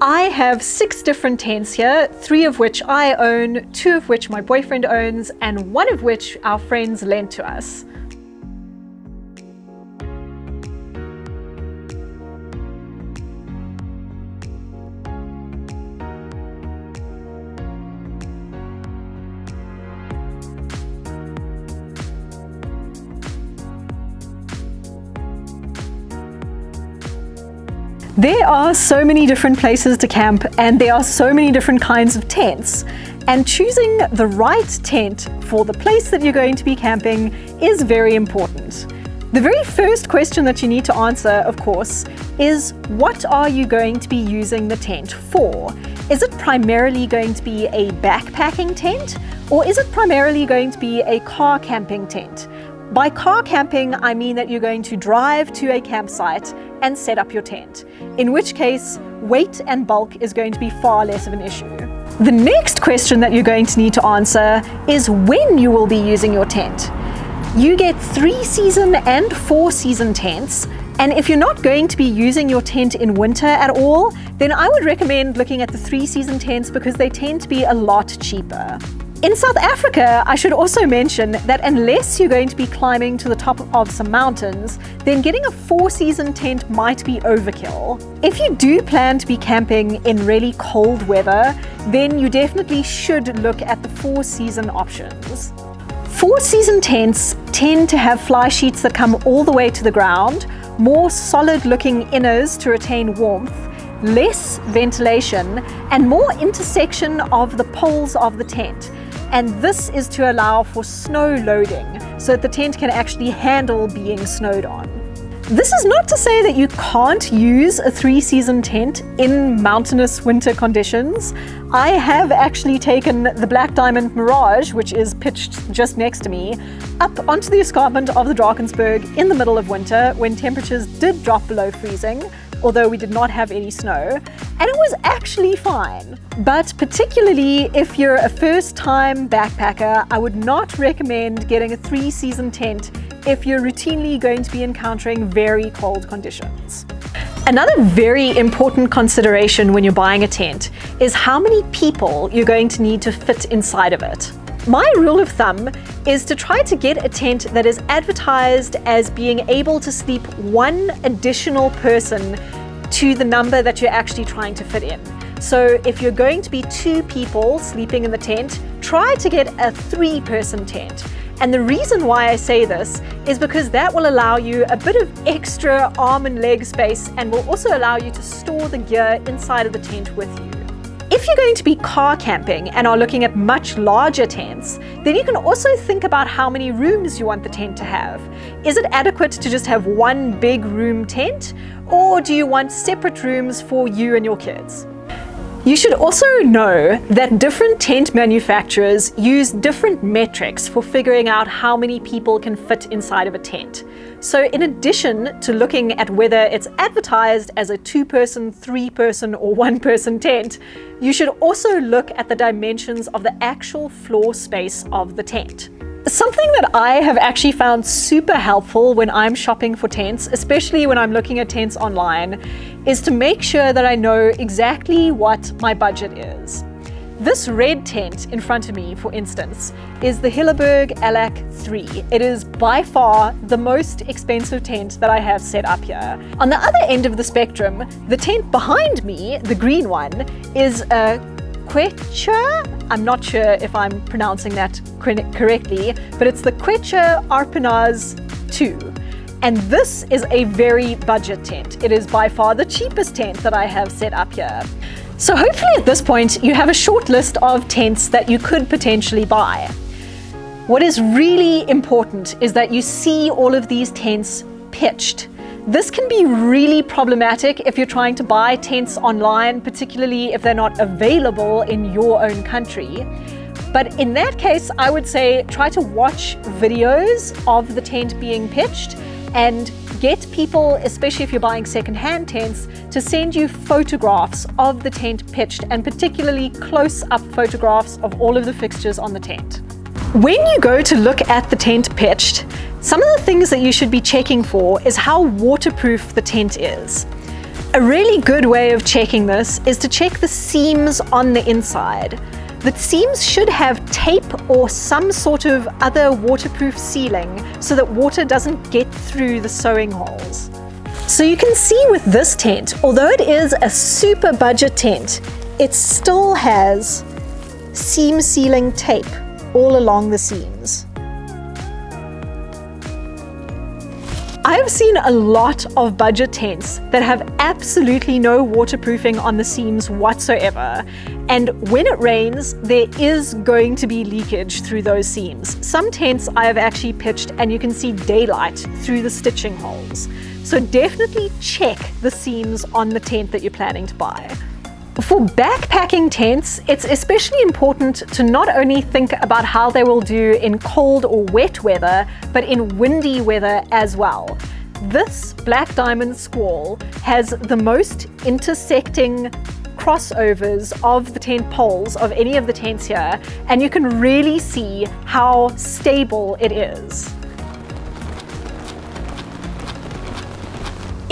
I have six different tents here, three of which I own, two of which my boyfriend owns, and one of which our friends lent to us. There are so many different places to camp and there are so many different kinds of tents. And choosing the right tent for the place that you're going to be camping is very important. The very first question that you need to answer, of course, is what are you going to be using the tent for? Is it primarily going to be a backpacking tent or is it primarily going to be a car camping tent? By car camping, I mean that you're going to drive to a campsite and set up your tent, in which case weight and bulk is going to be far less of an issue. The next question that you're going to need to answer is when you will be using your tent. You get three season and four season tents, and if you're not going to be using your tent in winter at all, then I would recommend looking at the three season tents because they tend to be a lot cheaper. In South Africa, I should also mention that unless you're going to be climbing to the top of some mountains, then getting a four season tent might be overkill. If you do plan to be camping in really cold weather, then you definitely should look at the four season options. Four season tents tend to have fly sheets that come all the way to the ground, more solid looking inners to retain warmth, less ventilation, and more intersection of the poles of the tent and this is to allow for snow loading so that the tent can actually handle being snowed on. This is not to say that you can't use a three season tent in mountainous winter conditions. I have actually taken the Black Diamond Mirage, which is pitched just next to me, up onto the escarpment of the Drakensberg in the middle of winter when temperatures did drop below freezing although we did not have any snow, and it was actually fine. But particularly if you're a first time backpacker, I would not recommend getting a three season tent if you're routinely going to be encountering very cold conditions. Another very important consideration when you're buying a tent is how many people you're going to need to fit inside of it. My rule of thumb is to try to get a tent that is advertised as being able to sleep one additional person to the number that you're actually trying to fit in. So if you're going to be two people sleeping in the tent, try to get a three person tent. And the reason why I say this is because that will allow you a bit of extra arm and leg space and will also allow you to store the gear inside of the tent with you. If you're going to be car camping and are looking at much larger tents, then you can also think about how many rooms you want the tent to have. Is it adequate to just have one big room tent, or do you want separate rooms for you and your kids? You should also know that different tent manufacturers use different metrics for figuring out how many people can fit inside of a tent. So in addition to looking at whether it's advertised as a two-person, three-person or one-person tent, you should also look at the dimensions of the actual floor space of the tent. Something that I have actually found super helpful when I'm shopping for tents, especially when I'm looking at tents online, is to make sure that I know exactly what my budget is. This red tent in front of me, for instance, is the Hilleberg Allak 3. It is by far the most expensive tent that I have set up here. On the other end of the spectrum, the tent behind me, the green one, is a Quechua. I'm not sure if I'm pronouncing that correctly, but it's the Quechua Arpenaz 2. And this is a very budget tent. It is by far the cheapest tent that I have set up here. So hopefully at this point you have a short list of tents that you could potentially buy. What is really important is that you see all of these tents pitched this can be really problematic if you're trying to buy tents online, particularly if they're not available in your own country. But in that case, I would say try to watch videos of the tent being pitched and get people, especially if you're buying second-hand tents, to send you photographs of the tent pitched and particularly close-up photographs of all of the fixtures on the tent. When you go to look at the tent pitched, some of the things that you should be checking for is how waterproof the tent is. A really good way of checking this is to check the seams on the inside. The seams should have tape or some sort of other waterproof sealing so that water doesn't get through the sewing holes. So you can see with this tent, although it is a super budget tent, it still has seam sealing tape all along the seams. I've seen a lot of budget tents that have absolutely no waterproofing on the seams whatsoever. And when it rains, there is going to be leakage through those seams. Some tents I have actually pitched and you can see daylight through the stitching holes. So definitely check the seams on the tent that you're planning to buy. For backpacking tents, it's especially important to not only think about how they will do in cold or wet weather, but in windy weather as well. This Black Diamond Squall has the most intersecting crossovers of the tent poles of any of the tents here, and you can really see how stable it is.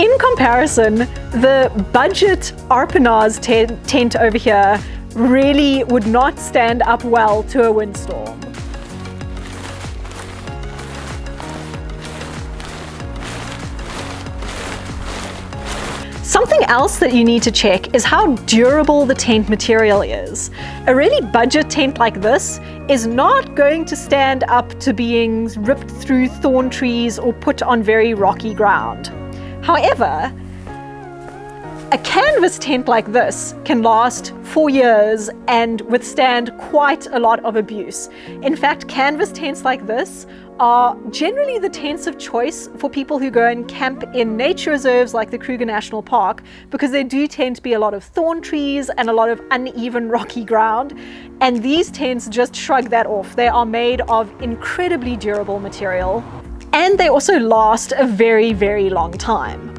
In comparison, the budget Arpenaz tent over here really would not stand up well to a windstorm. Something else that you need to check is how durable the tent material is. A really budget tent like this is not going to stand up to being ripped through thorn trees or put on very rocky ground. However, a canvas tent like this can last for years and withstand quite a lot of abuse. In fact, canvas tents like this are generally the tents of choice for people who go and camp in nature reserves like the Kruger National Park because there do tend to be a lot of thorn trees and a lot of uneven rocky ground. And these tents just shrug that off. They are made of incredibly durable material and they also last a very, very long time.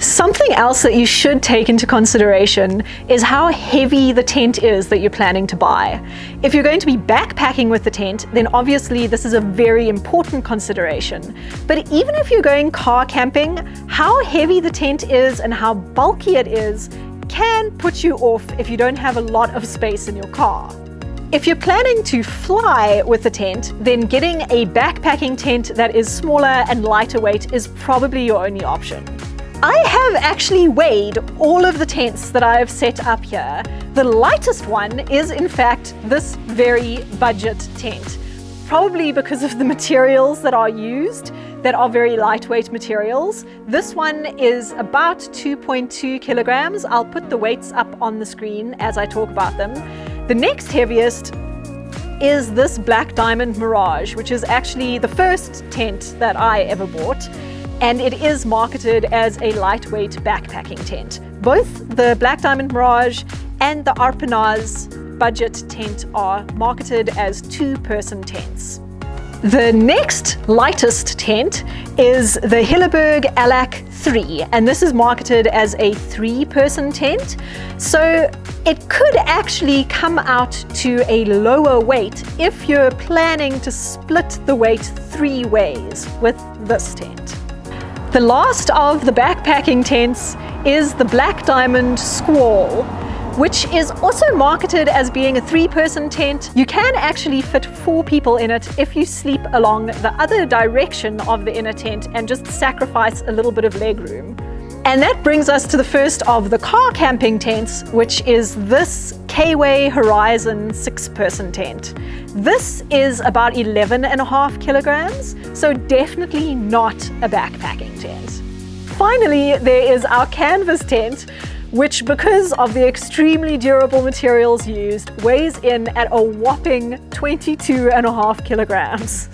Something else that you should take into consideration is how heavy the tent is that you're planning to buy. If you're going to be backpacking with the tent, then obviously this is a very important consideration. But even if you're going car camping, how heavy the tent is and how bulky it is can put you off if you don't have a lot of space in your car. If you're planning to fly with the tent, then getting a backpacking tent that is smaller and lighter weight is probably your only option. I have actually weighed all of the tents that I've set up here. The lightest one is in fact this very budget tent, probably because of the materials that are used that are very lightweight materials. This one is about 2.2 kilograms. I'll put the weights up on the screen as I talk about them. The next heaviest is this Black Diamond Mirage, which is actually the first tent that I ever bought. And it is marketed as a lightweight backpacking tent. Both the Black Diamond Mirage and the Arpenaz budget tent are marketed as two-person tents. The next lightest tent is the Hilleberg Allak 3, and this is marketed as a three-person tent. So it could actually come out to a lower weight if you're planning to split the weight three ways with this tent. The last of the backpacking tents is the Black Diamond Squall, which is also marketed as being a three-person tent. You can actually fit four people in it if you sleep along the other direction of the inner tent and just sacrifice a little bit of leg room. And that brings us to the first of the car camping tents, which is this K-Way Horizon six-person tent. This is about 11 and a half kilograms, so definitely not a backpacking tent. Finally, there is our canvas tent, which because of the extremely durable materials used, weighs in at a whopping 22 and a half kilograms.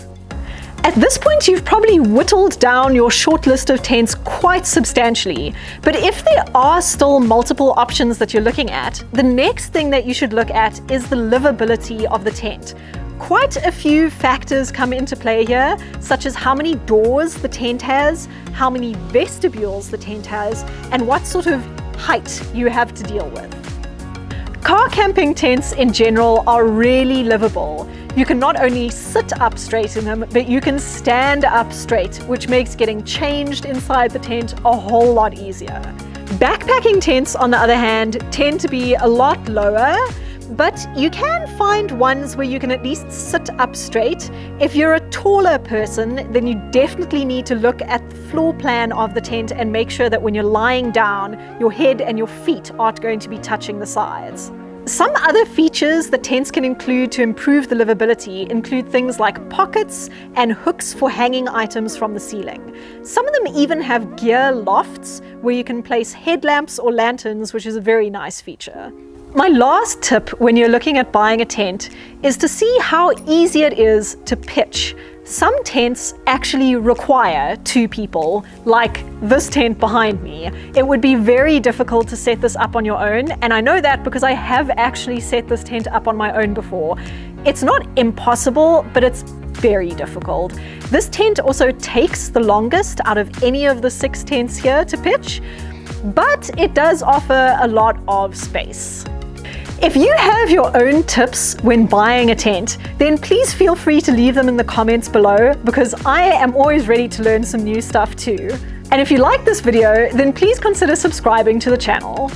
At this point, you've probably whittled down your short list of tents quite substantially. But if there are still multiple options that you're looking at, the next thing that you should look at is the livability of the tent. Quite a few factors come into play here, such as how many doors the tent has, how many vestibules the tent has, and what sort of height you have to deal with. Car camping tents in general are really livable. You can not only sit up straight in them, but you can stand up straight, which makes getting changed inside the tent a whole lot easier. Backpacking tents, on the other hand, tend to be a lot lower, but you can find ones where you can at least sit up straight. If you're a taller person, then you definitely need to look at the floor plan of the tent and make sure that when you're lying down, your head and your feet aren't going to be touching the sides. Some other features that tents can include to improve the livability include things like pockets and hooks for hanging items from the ceiling. Some of them even have gear lofts where you can place headlamps or lanterns, which is a very nice feature. My last tip when you're looking at buying a tent is to see how easy it is to pitch. Some tents actually require two people, like this tent behind me. It would be very difficult to set this up on your own, and I know that because I have actually set this tent up on my own before. It's not impossible, but it's very difficult. This tent also takes the longest out of any of the six tents here to pitch, but it does offer a lot of space. If you have your own tips when buying a tent, then please feel free to leave them in the comments below because I am always ready to learn some new stuff too. And if you like this video, then please consider subscribing to the channel.